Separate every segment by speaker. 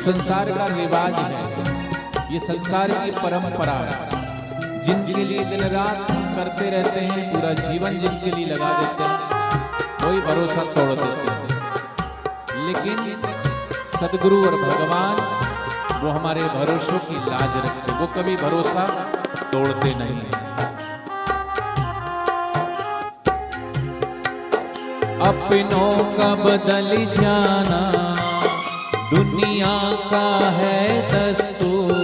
Speaker 1: संसार का रिवाज है। ये संसार की परंपरा है। जिनके लिए दिन रात करते रहते हैं, पूरा जीवन जिनके लिए लगा देते हैं वही भरोसा तोड़ देते हैं। लेकिन सदगुरु और भगवान, वो हमारे भरोसों की लाज रखते वो कभी भरोसा तोड़ते नहीं हैं। अपनों का बदल जाना दुनिया का है दस्तूर।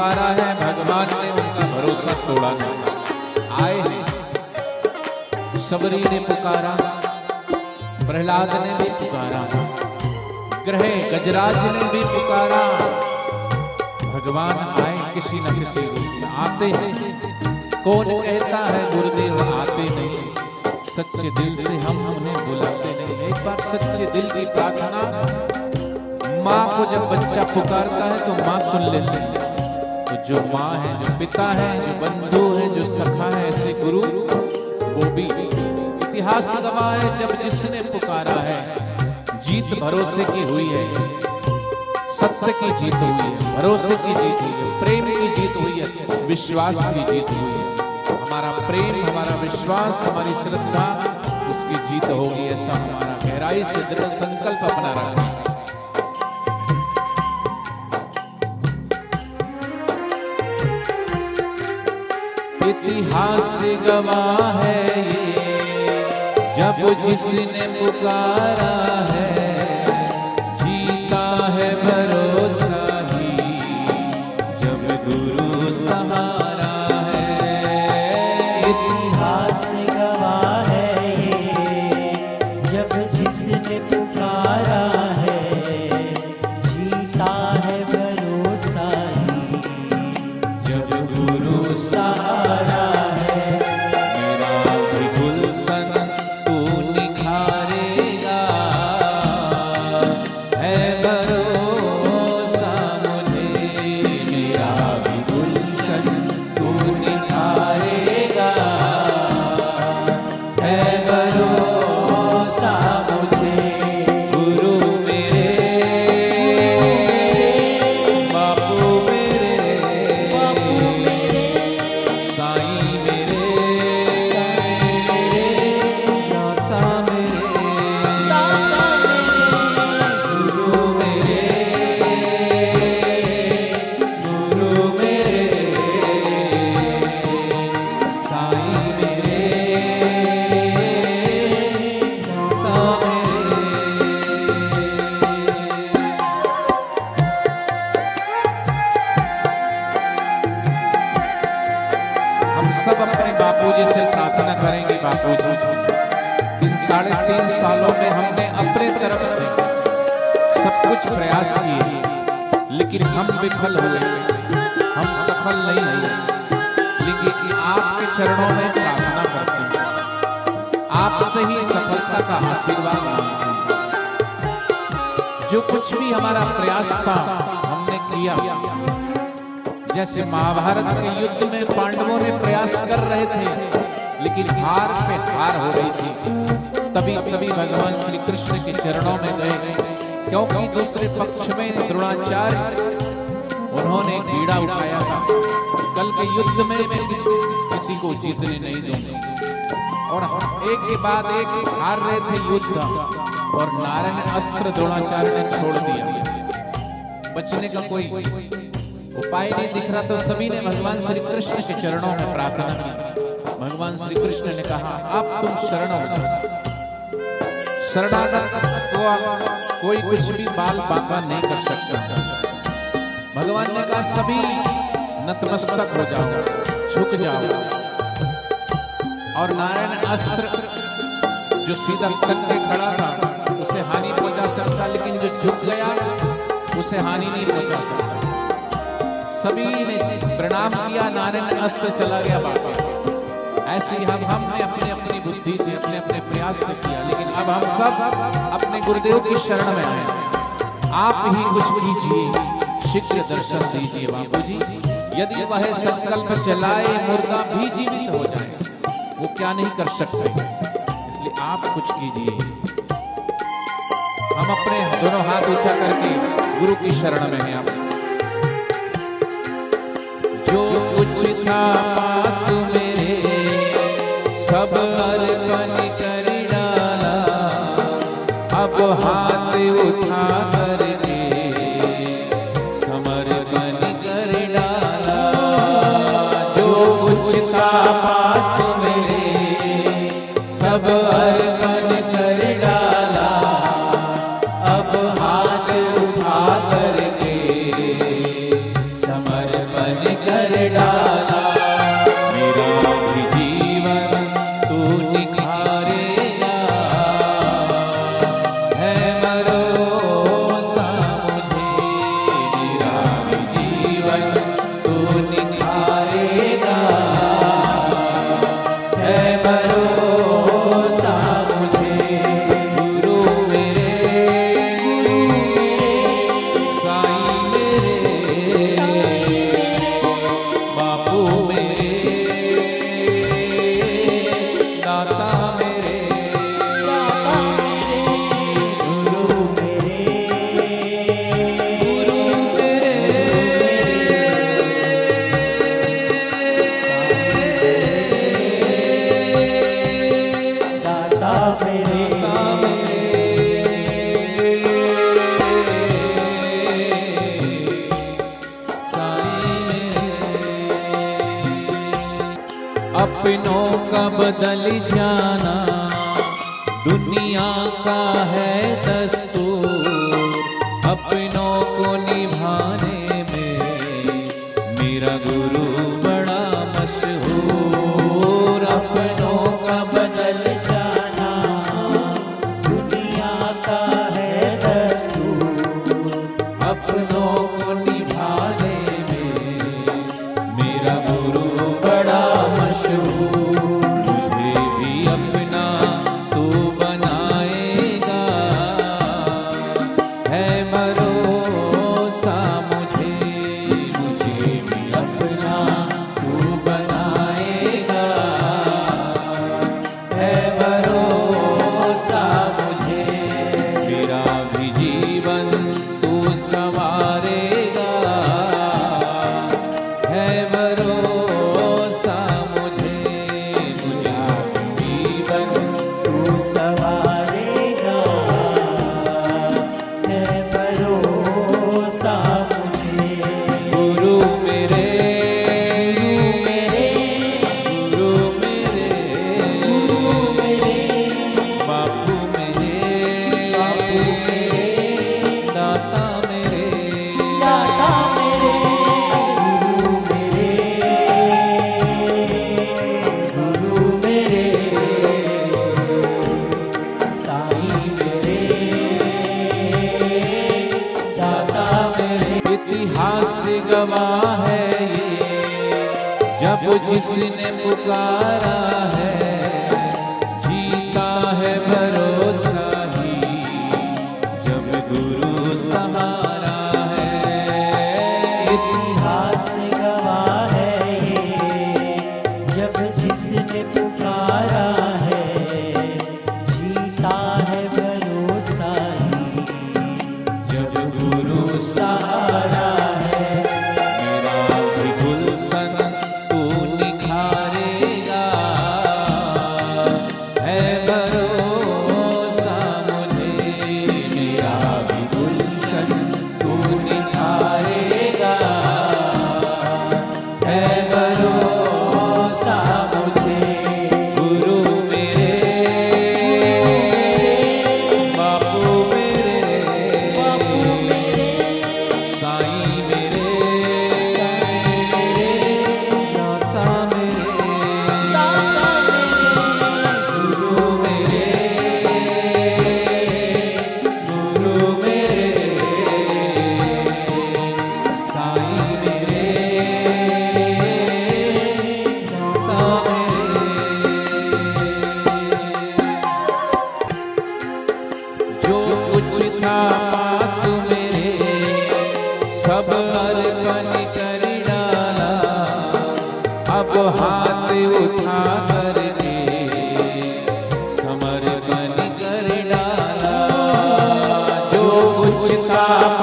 Speaker 1: पुकारा है भगवान ने उनका भरोसा तोड़ा नहीं आए हैं। सबरी ने पुकारा। प्रहलाद ने भी पुकारा। ग्रह गजराज ने भी पुकारा। भगवान आए किसी न किसी रूप में। आते हैं। कौन कहता है गुरुदेव, आते नहीं। सच्चे दिल से हम उन्हें बुलाते नहीं। एक बार सच्चे दिल की प्रार्थना। माँ को जब बच्चा पुकारता है तो माँ सुन लेती है। जो माँ है, जो पिता है, जो बंधु है, जो सखा है, ऐसे गुरु, वो भी इतिहास गवाह है जब जिसने पुकारा है। जीत भरोसे की हुई है। सत्य की जीत हुई है। भरोसे की जीत हुई है। प्रेम की जीत हुई है। विश्वास की जीत हुई है। हमारा प्रेम, हमारा विश्वास, हमारी श्रद्धा, उसकी जीत होगी ऐसा हमारा गहराई से दृढ़ संकल्प अपना रखा इतिहास गवाह है ये जब जिसने पुकारा है। करो किए लेकिन हम विफल हुए। हम सफल नहीं हुए। लेकिन आपके चरणों में प्रार्थना करते हैं। आपसे ही सफलता का आशीर्वाद मांगते हैं। जो कुछ भी हमारा प्रयास था, हमने किया। जैसे महाभारत के युद्ध में पांडवों ने प्रयास कर रहे थे, लेकिन हार पे हार हो रही थी। तभी सभी भगवान श्री कृष्ण के चरणों में गए। क्योंकि दूसरे पक्ष में द्रोणाचार्य उन्होंने बीड़ा उठाया था। कल के युद्ध में मैं किसी, किसी को जीतने नहीं दूँगा। और एक के बाद एक हार रहे थे युद्ध और नारायण अस्त्र द्रोणाचार्य ने छोड़ दिया। बचने का कोई उपाय नहीं दिख रहा तो सभी ने भगवान श्री कृष्ण के चरणों में प्रार्थना की। भगवान श्री कृष्ण ने कहा अब तुम शरण हो शरणागत कोई कुछ भी बाल बांका नहीं कर सकता। भगवान ने कहा, सभी नतमस्तक हो जाओ, झुक जाओ। और नारायण अस्त्र जो सीधा करके खड़ा था, उसे हानि पहुँचा सकता, लेकिन जो झुक गया, उसे हानि नहीं पहुँचा सकता। सभी ने प्रणाम किया, नारायण अस्त्र चला गया वापस ऐसे हम, हमने अपनी अपनी बुद्धि से अपने अपने प्रयास से किया, लेकिन अब हम सब अपने गुरुदेव की शरण में आए आप ही कुछ कीजिए, शीघ्र दर्शन दीजिए बाबू जी यदि वह संकल्प चलाए, मुर्दा भी जीवित हो जाए, वो क्या नहीं कर सकते? इसलिए आप कुछ कीजिए। हम अपने दोनों हाथ ऊँचा करके गुरु की शरण में हैं आप। जो कुछ था पास मेरे, सब कुछ मेरा जब जिसने पुकारा है हाथ उठा कर समर्पण कर डाला। जो कुछ था